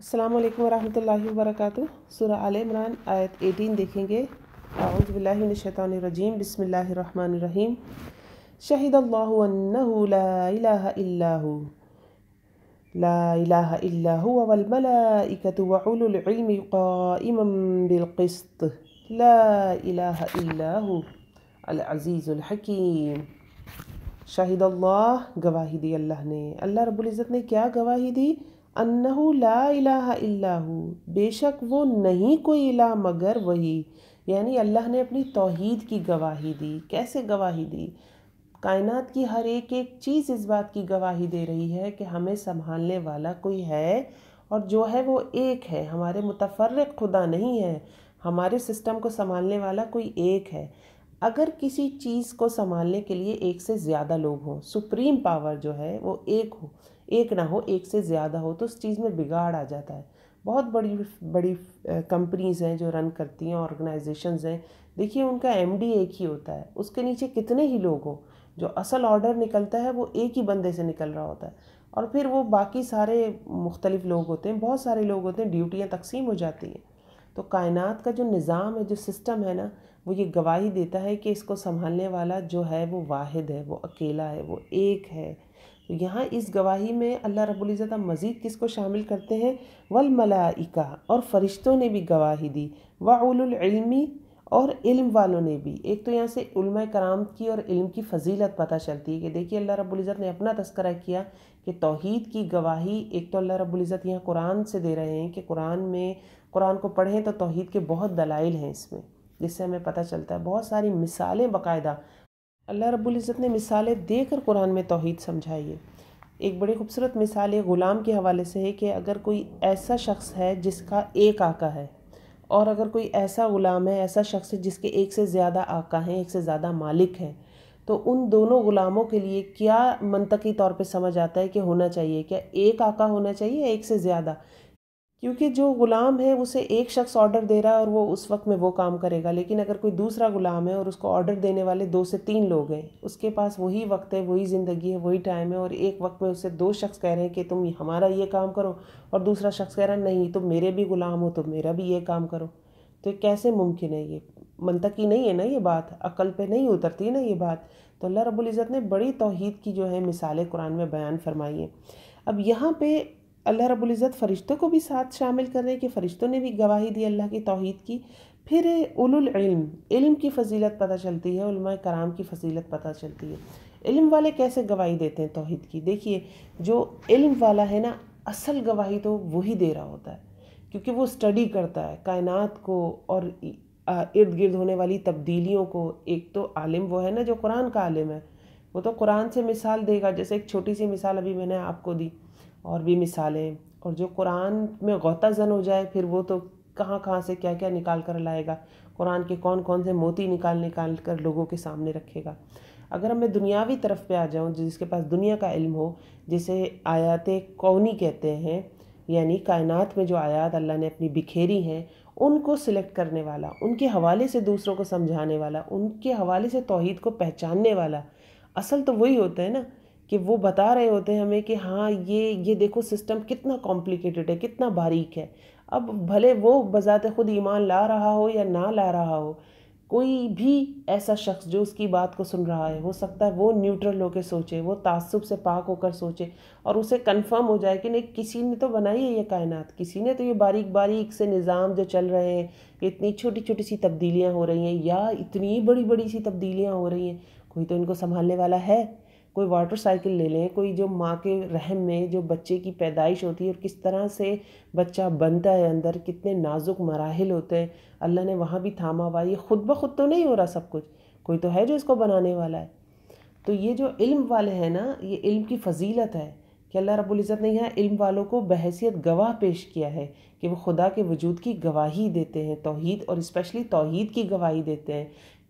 السلام علیکم ورحمۃ اللہ وبرکاتہ۔ سورہ آل عمران آیت ایٹین دیکھیں گے۔ اعوذ باللہ من الشیطان الرجیم۔ بسم اللہ الرحمن الرحیم۔ شہد اللہ انہ لا الہ الا ہو۔ لا الہ الا ہو والملائکۃ وعلو العلم قائما بالقسط۔ لا الہ الا ہو۔ العزیز الحکیم۔ شاہد اللہ، گواہی دی اللہ نے۔ اللہ رب العزت نے کیا گواہی دی؟ انہو لا الہ الا ہو۔ بے شک وہ نہیں کوئی الہ مگر وہی۔ یعنی اللہ نے اپنی توحید کی گواہی دی۔ کیسے گواہی دی؟ کائنات کی ہر ایک ایک چیز اس بات کی گواہی دے رہی ہے کہ ہمیں سنبھالنے والا کوئی ہے اور جو ہے وہ ایک ہے۔ ہمارے متفرق خدا نہیں ہے۔ ہمارے سسٹم کو سنبھالنے والا کوئی ایک ہے۔ اگر کسی چیز کو سنبھالنے کے لیے ایک سے زیادہ لوگ ہوں، سپریم پاور جو ہے وہ ایک ہو، ایک نہ ہو، ایک سے زیادہ ہو، تو اس چیز میں بگاڑ آ جاتا ہے۔ بہت بڑی بڑی کمپنیز ہیں جو رن کرتی ہیں آرگنائزیشنز ہیں۔ دیکھیے، ان کا ایم ڈی ایک ہی ہوتا ہے۔ اس کے نیچے کتنے ہی لوگ ہوں، جو اصل آرڈر نکلتا ہے، وہ ایک ہی بندے سے نکل رہا ہوتا ہے۔ اور پھر وہ باقی سارے مختلف لوگ ہوتے ہیں، بہت سارے لوگ ہوتے ہیں ڈیوٹیاں تقسیم ہو جاتی ہیں۔ تو کائنات کا جو نظام ہے، جو سسٹم ہے نا وہ یہ گواہی دیتا ہے کہ اس کو سنبھالنے والا جو ہے وہ واحد ہے، وہ اکیلا ہے، وہ ایک ہے۔ تو یہاں اس گواہی میں اللہ رب العزت مزید کس کو شامل کرتے ہیں؟ والملائکہ، اور فرشتوں نے بھی گواہی دی۔ وعول العلمی اور علم والوں نے بھی۔ ایک تو یہاں سے علماء کرام کی اور علم کی فضیلت پتہ چلتی ہے کہ دیکھیے اللہ رب العزت نے اپنا تذکرہ کیا کہ توحید کی گواہی، ایک تو اللہ رب العزت یہاں قرآن سے دے رہے ہیں کہ قرآن میں، قرآن کو پڑھیں تو توحید کے بہت دلائل ہیں اس میں۔ جس سے ہمیں پتہ چلتا ہے۔ بہت ساری مثالیں باقاعدہ۔ اللہ رب العزت نے مثالیں دے کر قرآن میں توحید سمجھائی ہے۔ ایک بڑی خوبصورت مثال یہ غلام کے حوالے سے ہے کہ اگر کوئی ایسا شخص ہے جس کا ایک آقا ہے اور اگر کوئی ایسا غلام ہے، ایسا شخص ہے جس کے ایک سے زیادہ آقا ہیں، ایک سے زیادہ مالک ہیں، تو ان دونوں غلاموں کے لیے کیا منطقی طور پہ سمجھ آتا ہے کہ ہونا چاہیے؟ کیا ایک آقا ہونا چاہیے ایک سے زیادہ؟ کیونکہ جو غلام ہے اسے ایک شخص آرڈر دے رہا ہے اور وہ اس وقت میں وہ کام کرے گا۔ لیکن اگر کوئی دوسرا غلام ہے اور اس کو آرڈر دینے والے دو سے تین لوگ ہیں، اس کے پاس وہی وقت ہے، وہی زندگی ہے، وہی ٹائم ہے اور ایک وقت میں اسے دو شخص کہہ رہے ہیں کہ تم ہمارا یہ کام کرو اور دوسرا شخص کہہ رہا ہے نہیں، تم میرے بھی غلام ہو تو میرا بھی یہ کام کرو۔ تو کیسے ممکن ہے؟ یہ منطقی نہیں ہے نا یہ بات، عقل پہ نہیں اترتی نا یہ بات۔ تو اللہ رب العزت نے بڑی توحید کی جو ہے مثالیں قرآن میں بیان فرمائی ہیں۔ اب یہاں پہ اللہ رب العزت فرشتوں کو بھی ساتھ شامل کر رہے ہیں کہ فرشتوں نے بھی گواہی دی اللہ کی توحید کی۔ پھر اول العلم، علم کی فضیلت پتہ چلتی ہے، علماء کرام کی فضیلت پتہ چلتی ہے۔ علم والے کیسے گواہی دیتے ہیں توحید کی؟ دیکھیے، جو علم والا ہے نا، اصل گواہی تو وہی دے رہا ہوتا ہے، کیونکہ وہ اسٹڈی کرتا ہے۔ کائنات کو اور ارد گرد ہونے والی تبدیلیوں کو۔ ایک تو عالم وہ ہے نا جو قرآن کا عالم ہے۔ وہ تو قرآن سے مثال دے گا، جیسے ایک چھوٹی سی مثال ابھی میں نے آپ کو دی۔ اور بھی مثالیں۔ اور جو قرآن میں غوطہ زن ہو جائے، پھر وہ تو کہاں کہاں سے کیا کیا نکال کر لائے گا؟ قرآن کے کون کون سے موتی نکال نکال کر لوگوں کے سامنے رکھے گا؟ اگر ہم میں دنیاوی طرف پہ آ جاؤں، جس کے پاس دنیا کا علم ہو، جسے آیات کونی کہتے ہیں یعنی کائنات میں جو آیات اللہ نے اپنی بکھیری ہیں، ان کو سلیکٹ کرنے والا، ان کے حوالے سے دوسروں کو سمجھانے والا، ان کے حوالے سے توحید کو پہچاننے والا، اصل تو وہی ہوتا ہے نا۔ کہ وہ بتا رہے ہوتے ہیں ہمیں کہ ہاں یہ یہ دیکھو سسٹم کتنا کمپلیکیٹڈ ہے، کتنا باریک ہے۔ اب بھلے وہ بذات خود ایمان لا رہا ہو یا نہ لا رہا ہو، کوئی بھی ایسا شخص جو اس کی بات کو سن رہا ہے، ہو سکتا ہے وہ نیوٹرل ہو کے سوچے، وہ تعصب سے پاک ہو کر سوچے اور اسے کنفرم ہو جائے کہ نہیں، کسی نے تو بنائی ہے یہ کائنات، کسی نے تو یہ باریک باریک سے نظام جو چل رہے ہیں اتنی چھوٹی چھوٹی سی تبدیلیاں ہو رہی ہیں یا اتنی بڑی بڑی سی تبدیلیاں ہو رہی ہیں، کوئی تو ان کو سنبھالنے والا ہے؟ کوئی واٹر سائیکل لے لیں، کوئی جو ماں کے رحم میں جو بچے کی پیدائش ہوتی ہے اور کس طرح سے بچہ بنتا ہے اندر، کتنے نازک مراحل ہوتے ہیں۔ اللہ نے وہاں بھی تھاما ہوا، یہ خود بخود تو نہیں ہو رہا سب کچھ، کوئی تو ہے جو اس کو بنانے والا ہے۔ تو یہ جو علم والے ہیں نا، یہ علم کی فضیلت ہے کہ اللہ رب العزت نے یہاں علم والوں کو بحیثیت گواہ پیش کیا ہے کہ وہ خدا کے وجود کی گواہی دیتے ہیں، توحید اور اسپیشلی توحید کی گواہی دیتے ہیں۔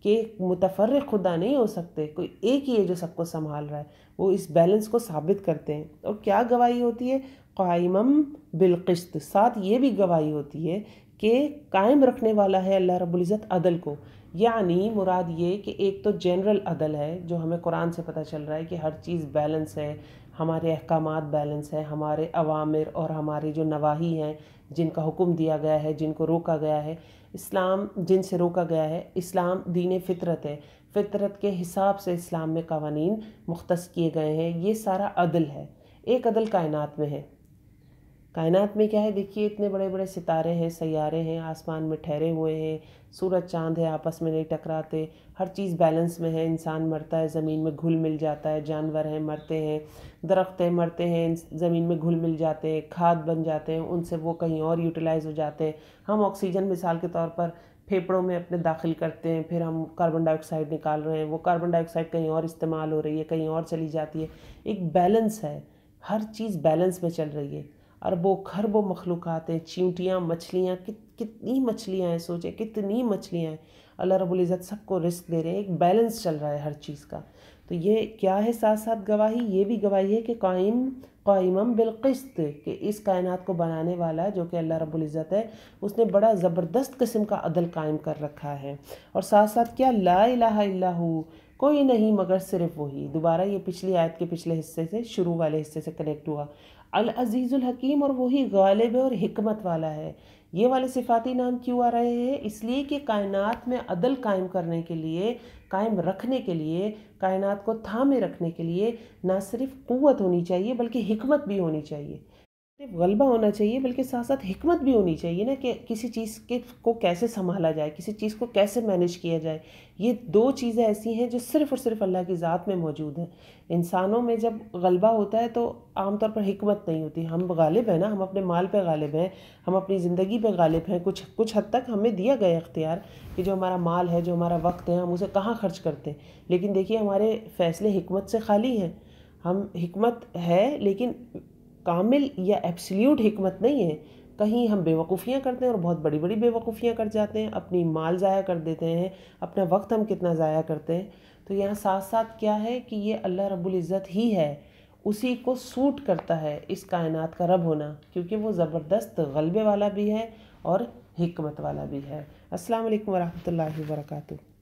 کہ متفرق خدا نہیں ہو سکتے، کوئی ایک ہی ہے جو سب کو سنبھال رہا ہے، وہ اس بیلنس کو ثابت کرتے ہیں۔ اور کیا گواہی ہوتی ہے؟ قائمم بالقسط۔ ساتھ یہ بھی گواہی ہوتی ہے کہ قائم رکھنے والا ہے اللہ رب العزت عدل کو۔ یعنی مراد یہ کہ ایک تو جنرل عدل ہے، جو ہمیں قرآن سے پتہ چل رہا ہے کہ ہر چیز بیلنس ہے۔ ہمارے احکامات بیلنس ہیں، ہمارے عوامر اور ہمارے جو نواحی ہیں، جن کا حکم دیا گیا ہے، جن کو روکا گیا ہے۔ اسلام، جن سے روکا گیا ہے، اسلام دین فطرت ہے۔ فطرت کے حساب سے اسلام میں قوانین مختص کیے گئے ہیں۔ یہ سارا عدل ہے۔ ایک عدل کائنات میں ہے۔ کائنات میں کیا ہے؟ دیکھیے، اتنے بڑے بڑے ستارے ہیں، سیارے ہیں، آسمان میں ٹھہرے ہوئے ہیں، سورج چاند ہے، آپس میں نہیں ٹکراتے، ہر چیز بیلنس میں ہے، انسان مرتا ہے، زمین میں گھل مل جاتا ہے، جانور ہیں، مرتے ہیں، درخت ہیں، مرتے ہیں زمین میں گھل مل جاتے ہیں، کھاد بن جاتے ہیں، ان سے وہ کہیں اور یوٹیلائز ہو جاتے ہیں۔ ہم آکسیجن مثال کے طور پر پھیپڑوں میں اپنے داخل کرتے ہیں، پھر ہم کاربن ڈائی آکسائڈ نکال رہے ہیں، وہ کاربن ڈائی آکسائڈ کہیں اور استعمال ہو رہی ہے، کہیں اور چلی جاتی ہے۔ ایک بیلنس ہے، ہر چیز بیلنس میں چل رہی ہے۔ اربوں خربوں مخلوقات ہیں چیونٹیاں مچھلیاں کتنی مچھلیاں ہیں سوچیں کتنی مچھلیاں ہیں۔ اللہ رب العزت سب کو رزق دے رہے ہیں، ایک بیلنس چل رہا ہے ہر چیز کا۔ تو یہ کیا ہے ساتھ ساتھ گواہی؟ یہ بھی گواہی ہے کہ قائم قائمم بالقسط، کہ اس کائنات کو بنانے والا جو کہ اللہ رب العزت ہے، اس نے بڑا زبردست قسم کا عدل قائم کر رکھا ہے۔ اور ساتھ ساتھ کیا لا الہ الا ہو، کوئی نہیں مگر صرف وہی۔ دوبارہ یہ پچھلی آیت کے پچھلے حصے سے، شروع والے حصے سے کنیکٹ ہوا۔ العزیز الحکیم اور وہی غالب ہے اور حکمت والا ہے۔ یہ والے صفاتی نام کیوں آ رہے ہیں؟ اس لیے کہ کائنات میں عدل قائم کرنے کے لیے، قائم رکھنے کے لیے، کائنات کو تھامے رکھنے کے لیے نہ صرف قوت ہونی چاہیے بلکہ حکمت بھی ہونی چاہیے۔ صرف غلبہ ہونا چاہیے، بلکہ ساتھ ساتھ حکمت بھی ہونی چاہیے نا کہ کسی چیز کے کو کیسے سنبھالا جائے، کسی چیز کو کیسے مینیج کیا جائے۔ یہ دو چیزیں ایسی ہیں جو صرف اور صرف اللہ کی ذات میں موجود ہیں۔ انسانوں میں جب غلبہ ہوتا ہے تو عام طور پر حکمت نہیں ہوتی۔ ہم غالب ہیں نا، ہم اپنے مال پہ غالب ہیں، ہم اپنی زندگی پہ غالب ہیں۔ کچھ کچھ حد تک ہمیں دیا گیا اختیار کہ جو ہمارا مال ہے، جو ہمارا وقت ہے، ہم اسے کہاں خرچ کرتے ہیں۔ لیکن دیکھیے، ہمارے فیصلے حکمت سے خالی ہیں۔ ہم حکمت ہے، لیکن کامل یا ایپسلیوٹ حکمت نہیں ہے۔ کہیں ہم بے وقوفیاں کرتے ہیں اور بہت بڑی بڑی بے وقوفیاں کر جاتے ہیں، اپنی مال ضائع کر دیتے ہیں، اپنا وقت ہم کتنا ضائع کرتے ہیں۔ تو یہاں ساتھ ساتھ کیا ہے کہ یہ اللہ رب العزت ہی ہے، اسی کو سوٹ کرتا ہے اس کائنات کا رب ہونا، کیونکہ وہ زبردست غلبے والا بھی ہے اور حکمت والا بھی ہے۔ السلام علیکم ورحمۃ اللہ وبرکاتہ۔